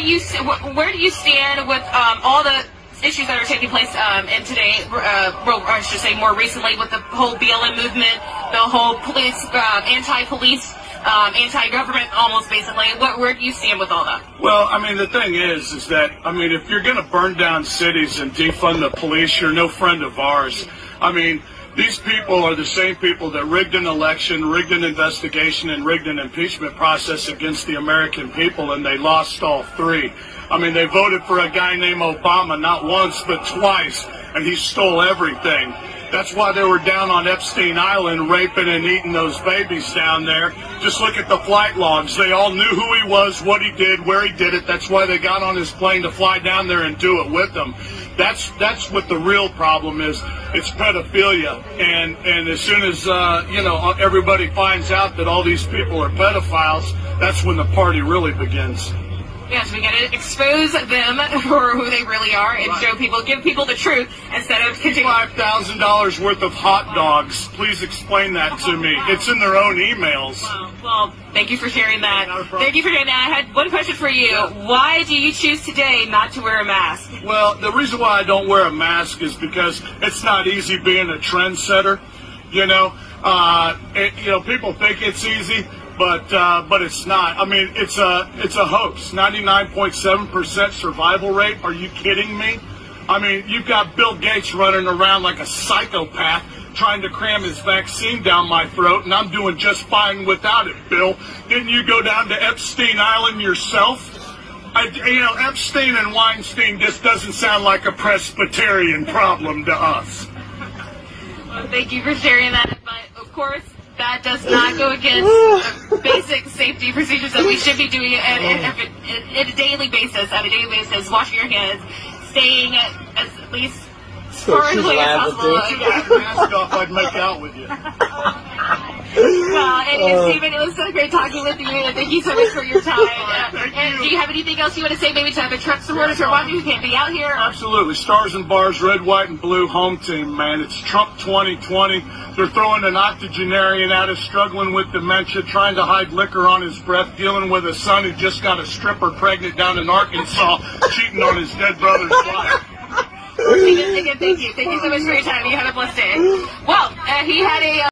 do you where do you stand with um, all the issues that are taking place um, in today? Uh, well, I should say more recently with the whole BLM movement, the whole police uh, anti-police. Um, anti-government, almost basically. What, where do you stand with all that? Well, I mean, the thing is, is that I mean, if you're going to burn down cities and defund the police, you're no friend of ours. I mean, these people are the same people that rigged an election, rigged an investigation, and rigged an impeachment process against the American people, and they lost all three. I mean, they voted for a guy named Obama not once, but twice, and he stole everything. That's why they were down on Epstein Island raping and eating those babies down there. Just look at the flight logs. They all knew who he was, what he did, where he did it. That's why they got on his plane to fly down there and do it with them. That's that's what the real problem is. It's pedophilia, and and as soon as uh, you know everybody finds out that all these people are pedophiles, that's when the party really begins. Yes, we got to expose them for who they really are and right. show people, give people the truth instead of continuing. Five thousand dollars worth of hot dogs. Please explain that to me. It's in their own emails. Well, well thank you for sharing that. Thank you for sharing that. I had one question for you. Yeah. Why do you choose today not to wear a mask? Well, the reason why I don't wear a mask is because it's not easy being a trendsetter. You know, uh, it, you know, people think it's easy but uh, but it's not. I mean, it's a it's a hoax. 99.7% survival rate. Are you kidding me? I mean, you've got Bill Gates running around like a psychopath trying to cram his vaccine down my throat, and I'm doing just fine without it, Bill. Didn't you go down to Epstein Island yourself? I, you know, Epstein and Weinstein just doesn't sound like a Presbyterian problem to us. Well, thank you for sharing that. But of course, that does not go against basic safety procedures that we should be doing at, at, at, a daily basis, on a daily basis, washing your hands, staying at, at least so far away as possible. Yeah, I'd make out with you. well, and, and uh, Stephen, it was so great talking with you, and thank you so much for your time. You. do you have anything else you want to say, maybe to other Trump supporters or one who can't be out here? Absolutely. Stars and bars, red, white, and blue home team, man. It's Trump 2020. They're throwing an octogenarian at us, struggling with dementia, trying to hide liquor on his breath, dealing with a son who just got a stripper pregnant down in Arkansas, cheating on his dead brother's wife. Thank you, thank you, thank you. Thank you so much for your time. You have a blessed day. Well, uh, he had a... Uh